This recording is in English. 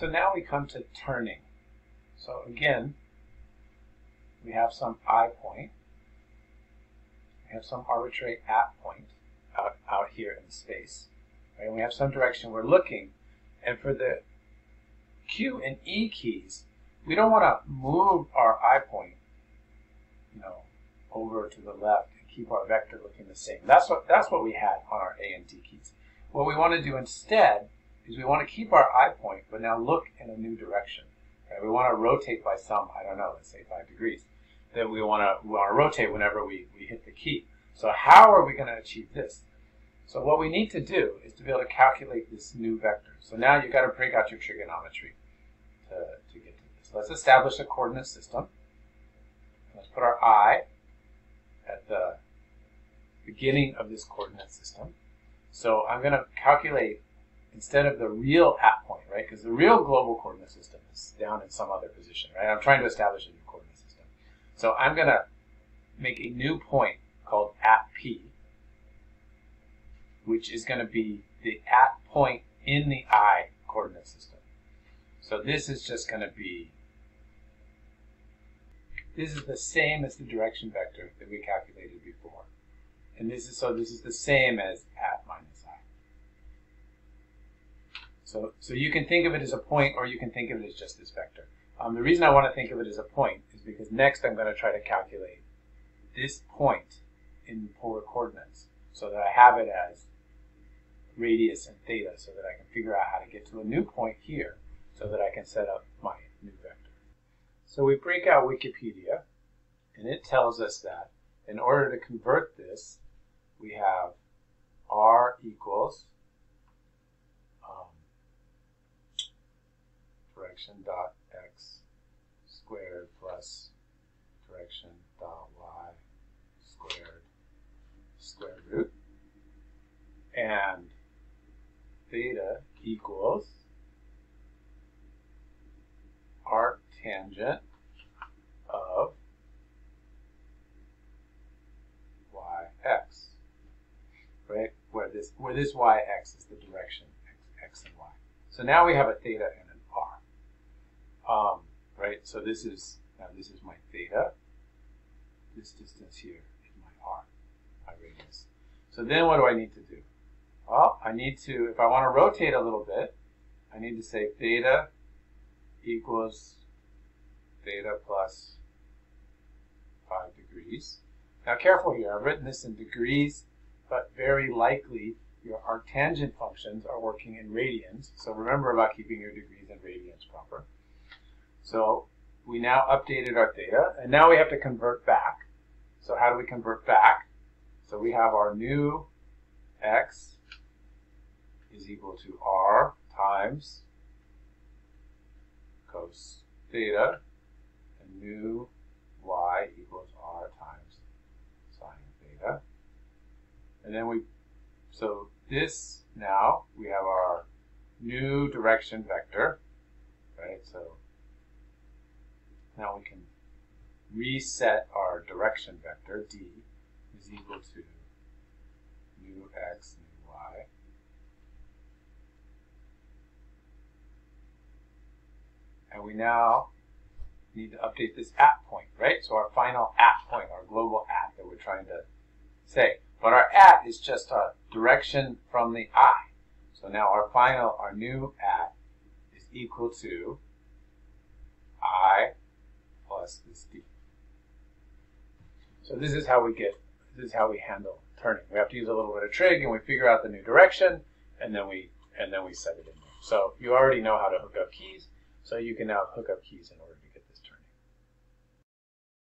So now we come to turning. So again, we have some eye point. We have some arbitrary at point out, out here in space. Right? And we have some direction we're looking. And for the Q and E keys, we don't want to move our eye point, you know, over to the left and keep our vector looking the same. That's what that's what we had on our A and D keys. What we want to do instead is we want to keep our eye point, but now look in a new direction. We want to rotate by some, I don't know, let's say five degrees. Then we want to we want to rotate whenever we, we hit the key. So how are we going to achieve this? So what we need to do is to be able to calculate this new vector. So now you've got to break out your trigonometry to, to get to this. Let's establish a coordinate system. Let's put our eye at the beginning of this coordinate system. So I'm going to calculate instead of the real at point, right? Because the real global coordinate system is down in some other position, right? I'm trying to establish a new coordinate system. So I'm going to make a new point called at P, which is going to be the at point in the eye coordinate system. So this is just going to be, this is the same as the direction vector that we calculated before. And this is, so this is the same as at minus eye. So, so you can think of it as a point or you can think of it as just this vector. Um, the reason I want to think of it as a point is because next I'm going to try to calculate this point in polar coordinates so that I have it as radius and theta so that I can figure out how to get to a new point here so that I can set up my new vector. So we break out Wikipedia and it tells us that in order to convert this, we have r equals um, direction dot x squared plus direction dot y squared square root and theta equals arc tangent of yx, right? Where this where this yx is the direction x, x and y. So now we have a theta right? So this is now this is my theta. This distance here is my r, my radius. So then what do I need to do? Well, I need to, if I want to rotate a little bit, I need to say theta equals theta plus 5 degrees. Now careful here, I've written this in degrees, but very likely your arctangent functions are working in radians. So remember about keeping your degrees and radians proper. So we now updated our theta, and now we have to convert back. So how do we convert back? So we have our new x is equal to r times cos theta, and new y equals r times sine theta. And then we, so this now, we have our new direction vector, right? So now we can reset our direction vector, d, is equal to new x, new y. And we now need to update this at point, right? So our final at point, our global at that we're trying to say. But our at is just a direction from the eye. So now our final, our new at is equal to eye this. So this is how we get, this is how we handle turning. We have to use a little bit of trig and we figure out the new direction and then we, and then we set it in there. So you already know how to hook up keys, so you can now hook up keys in order to